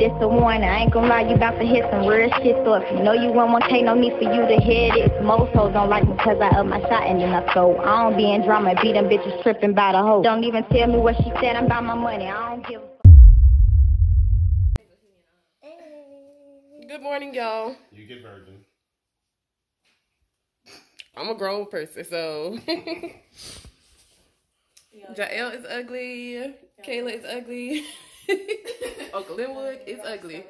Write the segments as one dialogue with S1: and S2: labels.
S1: This the one, I ain't gonna lie, you about to hit some real shit. So if you know you want 1K, no need for you to hit it. Most hoes don't like me cause I up my shot and then I throw. I don't be in drama, beat them bitches tripping by the hoe. Don't even tell me what she said, I'm about my money. I don't give a
S2: Good morning, y'all.
S3: You get virgin.
S2: I'm a grown person, so Jael is ugly. Kayla is ugly. Uncle Linwood is ugly.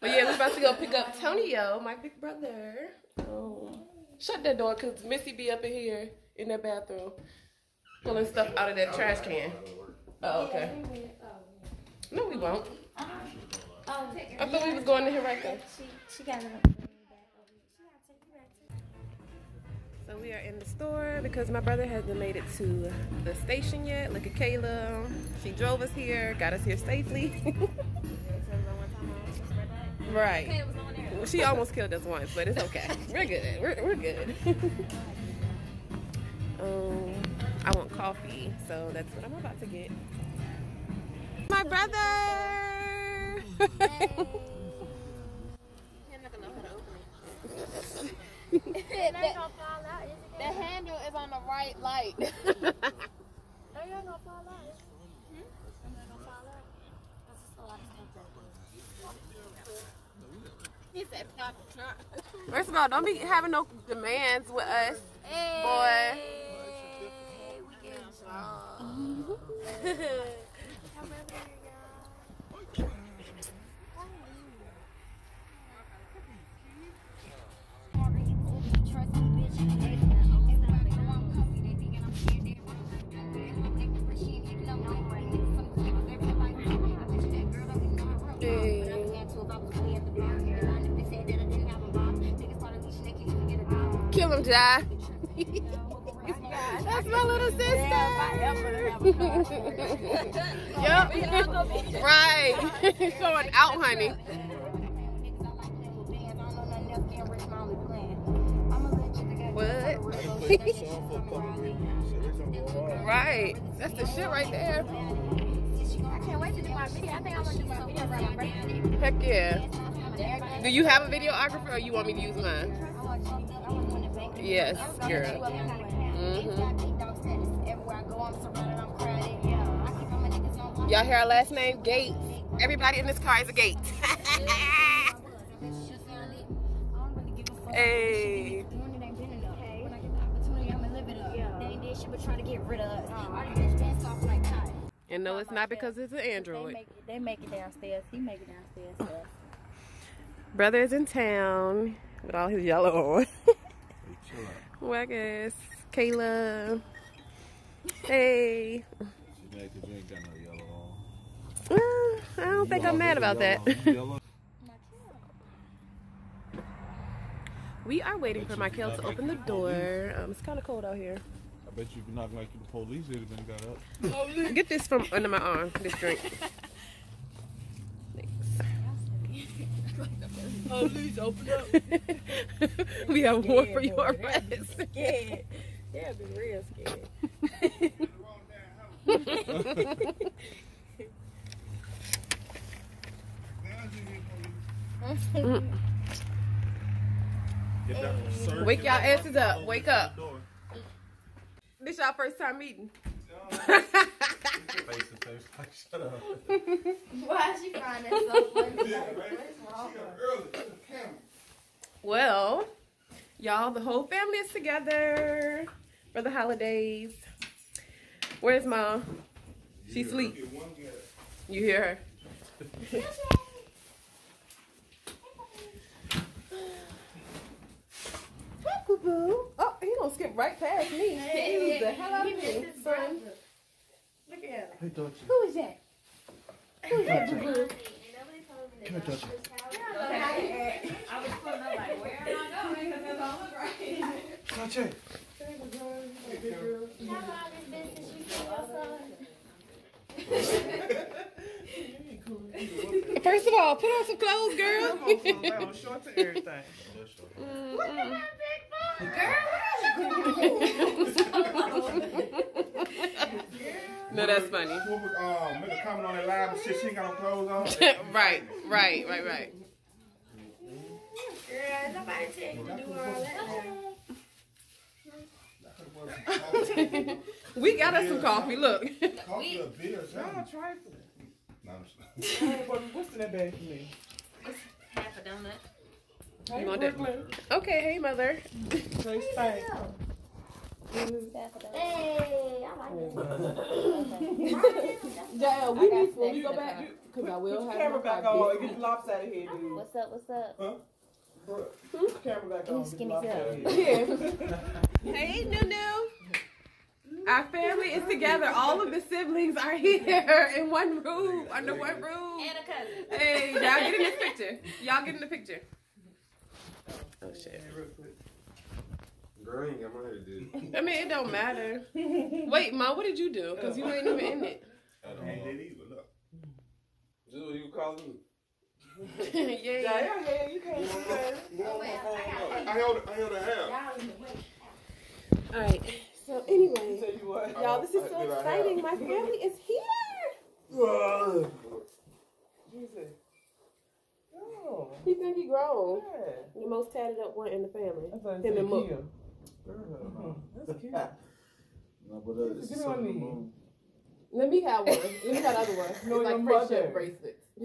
S2: But yeah, we're about to go pick up Tonyo, my big brother. Um, shut that door, cause Missy be up in here in that bathroom pulling stuff out of that trash can. Oh, okay. No, we won't. I thought we was going to here right there.
S1: She got it.
S2: So we are in the store because my brother hasn't made it to the station yet. Look at Kayla. She drove us here, got us here safely. right. Well, she almost killed us once, but it's okay. We're good. We're, we're good. um, I want coffee, so that's what I'm about to get. My brother!
S4: The handle is on the right light. he said, "Pop the trunk."
S2: First of all, don't be having no demands with us, boy. Jai. That's my little sister. yep. right. Showing out, honey. What? right. That's the shit right there. Heck yeah. Do you have a videographer or you want me to use mine? Yes, girl. Mm-hmm. Y'all hear our last name? Gates. Everybody in this car is a Gates. hey. And no, it's not because it's an
S1: They
S2: Android.
S1: they make it downstairs. He make it downstairs.
S2: Brother is in town with all his yellow on. Whack ass. Kayla. Hey.
S3: You mad 'cause you ain't got no yellow on.
S2: Uh, I don't think I'm mad about that. We are waiting for Michael to open the door. Um, it's kind of cold out here.
S3: I bet you if you knock like you the police, they'd have been got up.
S2: Get this from under my arm. This drink. Oh,
S1: Police open up.
S2: we have war for your arrest.
S1: Scared. They'll be real scared.
S3: Get that circular
S2: Wake y'all asses up. Wake up. This y'all first time meeting.
S3: Face to face, like, shut up.
S4: Why she find that so funny?
S3: Yeah, right? She got early to the camera.
S2: Well, y'all, the whole family is together for the holidays. Where's mom? She
S3: Yeah,
S2: sleep.
S3: get one gas.
S2: You hear her? Oh, he gonna skip right past me. he was the hell out of me, son. Look at him.
S3: Hey, touch
S2: Who is that? Who is that, boo-boo?
S3: Can I touch it? Touch it.
S2: First of all, put on some clothes, girl.
S3: Shorts and everything. Mm, mm, mm.
S2: No, that's funny.
S3: Whoever, uh, make a comment on that live and shit, she ain't got no clothes on.
S2: right, right, right, right.
S4: Girl, nobody tell you to do all that.
S2: we got us some coffee. Look.
S3: Coffee or beer or something.
S5: Y'all trifling.
S3: No,
S5: What's in that bag for me?
S4: Half a donut.
S5: Hey,
S2: You want that?
S5: Brooklyn.
S2: Okay, hey mother.
S5: Say thank.
S4: Hey, I like
S2: Jael, we need when we go back because I
S5: Put
S2: will
S5: your
S2: have
S5: camera
S2: my
S5: back
S2: coffee.
S5: on. Get the lopsided head, dude.
S4: What's up? What's up?
S5: Huh? Hmm? the camera back on. get the
S4: skinny
S5: lopsided
S2: Yeah.
S5: head.
S2: Hey, Nunu. Our family is together. All of the siblings are here in one room, under one room.
S4: And a cousin.
S2: Hey, y'all get in this picture. Y'all get in the picture. Oh shit.
S6: Girl, you ain't got my head, dude.
S2: I mean, it don't matter. Wait, Ma, what did you do? Because you ain't even in it.
S3: I ain't did either. Look.
S6: This is what you call me.
S2: yeah,
S5: Yeah,
S2: yeah.
S5: yeah, yeah, you can't do that.
S3: I, I held, I held a hand.
S2: All right. So anyway,
S5: Tell you what.
S2: y'all, this is
S3: I-
S2: so
S3: did I have-
S2: exciting. My family is here.
S5: You say, Oh,
S2: He think he grown.
S5: yeah.
S2: The most tatted up one in the family.
S5: I thought
S2: Him
S5: you
S2: and
S5: said
S2: Mook.
S5: Kia. That's cute.
S6: No, but uh, it's
S5: Give me
S6: something
S5: one of
S6: to
S5: these.
S6: move.
S2: Let me have one. Let me have the other one. It's
S5: No,
S2: like friendship bracelets.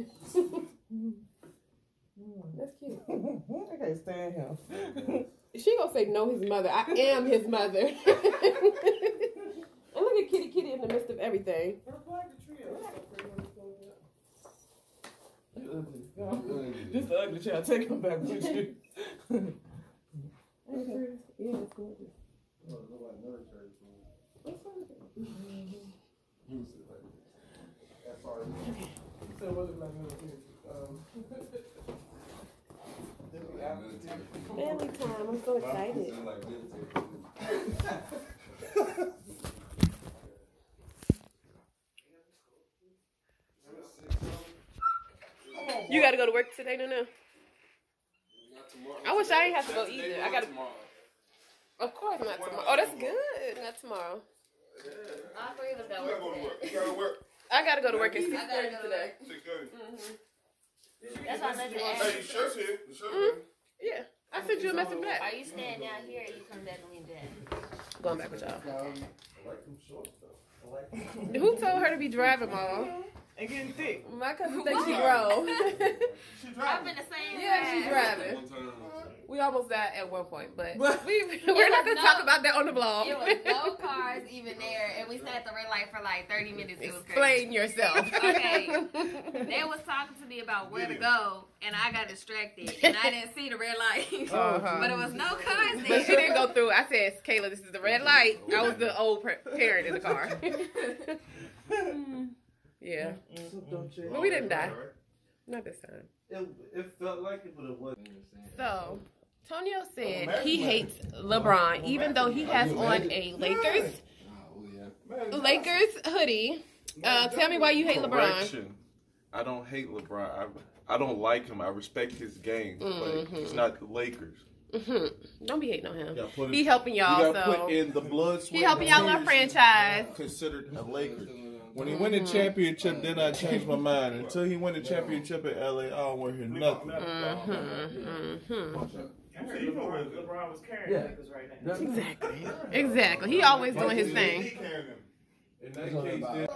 S2: That's cute.
S5: I can't stand him.
S2: She gonna say no, his mother. I am his mother. and look at Kitty Kitty in the midst of everything.
S5: You ugly. This the ugly child. Take him back with you.
S2: Yeah, it's gorgeous.
S5: So what is like military? Um,
S2: Family time. I'm so excited. You gotta go to work today, no, no. I wish I ain't have to go either. I gotta. Of course not tomorrow. Oh, that's good. Not tomorrow.
S4: All three of us got
S3: You gotta go to
S4: work
S3: work.
S4: today.
S3: You gotta work.
S2: I gotta go to work at six thirty today.
S3: Six thirty.
S4: That's why I meant to
S3: Hey,
S4: ask.
S3: the shirt's here. The shirt's
S2: Mm.
S3: here.
S2: Yeah, I sent you a message back.
S4: Are you staying down here or you come back and leave that?
S2: Going back with y'all.
S6: I like them shorts, though. I like them.
S2: Who told her to be driving, mom?
S5: and getting thick.
S2: My cousin thinks she grown.
S3: She
S4: I've
S3: driving.
S4: been the same.
S2: yeah, she's
S4: size.
S2: driving.
S6: One time.
S2: We almost died at one point, but we, we're not gonna
S4: no-
S2: talk about that on the blog.
S4: It was no cars even there, and we sat at the red light for like 30 minutes. It was crazy.
S2: Explain yourself.
S4: Okay. They was talking to me about where to go, and I got distracted, and I didn't see the red light.
S2: Uh-huh.
S4: but it was no cars
S2: But
S4: there.
S2: she didn't go through. I said, Kayla, this is the red light. I was the old parent in the car. yeah, but we didn't die. Not this time.
S6: It, it felt like it, but it wasn't.
S2: So, Tonio said he hates LeBron, even though he has on a Lakers
S6: yeah.
S2: Lakers hoodie. Uh, tell me why you hate LeBron.
S7: Correction. I don't hate LeBron. I, I don't like him. I respect his game, but
S2: Mhm.
S7: he's not the Lakers.
S2: hmm Don't be hating on him.
S7: Gotta put
S2: He
S7: it-
S2: helping
S7: you
S2: y'all,
S7: gotta
S2: so
S7: put in the blood. sweat, he
S2: helping
S7: and
S2: y'all our
S7: tears.
S2: franchise.
S7: Considered a Laker.
S3: When he win the
S2: Mm-hmm.
S3: championship, then I changed my mind. Until he win the championship in LA, I don't want to hear nothing.
S2: Mm-hmm, hmm
S5: I heard LeBron, LeBron was carrying
S6: Yeah.
S5: Lakers right now.
S2: Exactly. Exactly. He always doing his thing.
S7: In that case, then,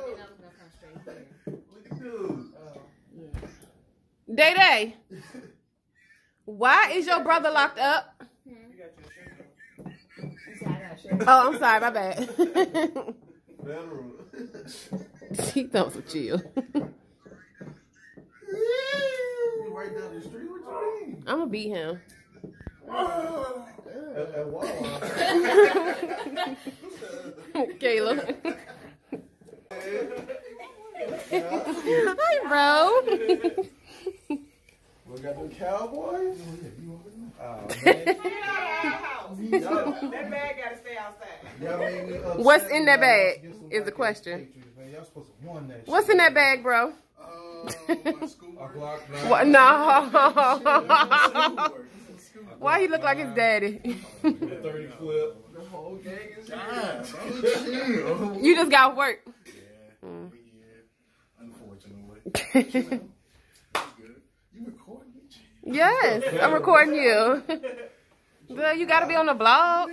S2: Day Day. Why is your brother locked up?
S5: You got your shirt on.
S2: Oh, I'm sorry, my bad.
S6: Federal.
S2: he thought some chill.
S6: You right down the street. What you mean?
S2: I'm gonna beat him. Caleb. Hi, bro.
S6: We got the Cowboys. Oh, man.
S5: Get out of the house. That bag gotta stay outside.
S6: Y'all made me upset
S2: What's in that bag is the question.
S6: Patriots, man. Y'all supposed to won that
S2: What's in that bag, bro?
S6: Uh, my Glock.
S2: What? No. Why he look like his daddy?
S3: Thirty flip.
S6: The whole gang is here.
S2: you just got work. Yeah. Mm. yeah. Unfortunately.
S6: you recording me?
S2: Yes, I'm recording you. Girl, you gotta be on the blog.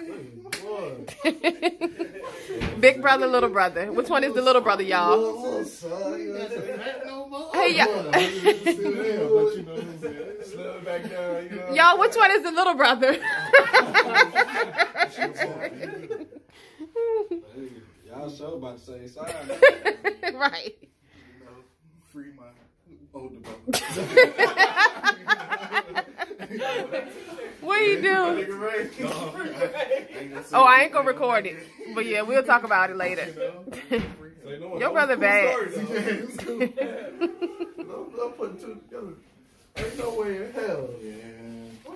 S2: Big brother, little brother. Which one is the little brother, y'all?
S6: Son, you ain't fat no more.
S2: Hey, y'all.
S3: Still there, but you know what I'm saying? Slip back down, you know.
S2: Y'all, which one is the little brother?
S8: Y'all sure about the same side.
S2: right.
S6: Free my older brother.
S2: What you do? Oh, I ain't gonna record it. But yeah, we'll talk about it later. Your brother bad.
S3: I'm putting two together. Ain't no way in hell.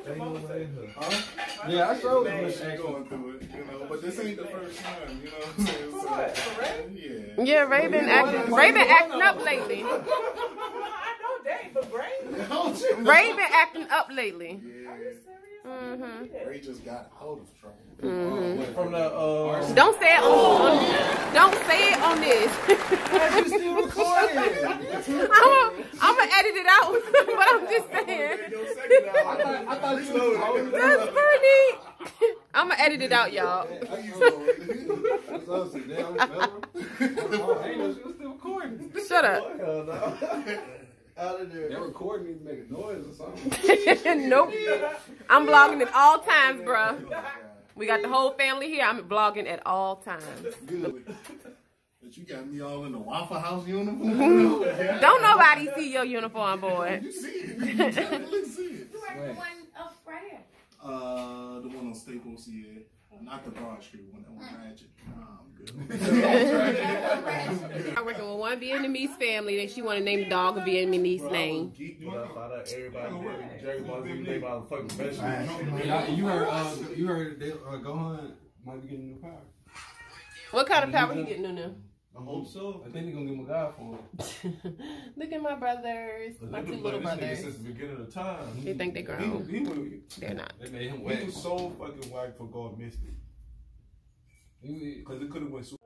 S6: Ain't no way in hell.
S3: Huh?
S8: Yeah, I showed
S3: Ain't
S8: him.
S3: going through it, you know. But this ain't the first time, you know what I'm saying? So, yeah.
S2: Yeah, Ray been acting, Ray been acting up lately.
S5: I know Dave, but Brain.
S2: Ray been acting up lately.
S6: Yeah.
S2: Hmm
S6: Ray just got out of trouble.
S3: From the, uh,
S2: Don't say it on, on don't say it on this.
S8: You still recording?
S2: I'm gonna edit it out, but I'm just saying.
S8: I thought, I thought you was
S2: That's funny. I'm gonna edit it out, y'all.
S8: So, so, damn, fella. Oh, I ain't know she was still recording.
S2: Shut up.
S3: Hell no.
S6: Out of there.
S8: That recording needs to make a noise or something.
S2: nope. I'm vlogging at all times, bro. We got the whole family here. I'm vlogging at all times.
S6: Good. But you got me all in the Waffle House uniform.
S2: Don't nobody see your uniform, boy.
S6: You see it. You definitely see it.
S8: Wait.
S6: Uh, the one on Staples, yeah. Not the Broad Street one, that one Magic. Nah, I'm good.
S2: I'm working with one Vietnamese family that she want to name the dog a Vietnamamese name.
S3: Geeked when I found out everybody Jerry Boss even made my fucking vegetable.
S8: Yeah, you heard, uh, you heard they, uh, Gohan might be getting new power.
S2: What kind of power he getting new?
S8: I hope mm-hmm. so. I think they're gonna give him a god for him.
S2: Look at my brothers, my two little
S3: This nigga
S2: brothers.
S3: since the beginning of time.
S2: They think they
S3: He,
S2: grown.
S3: he, was-
S2: They're not.
S8: They made him
S3: he was so fucking whack for God missed it. Because it could have went so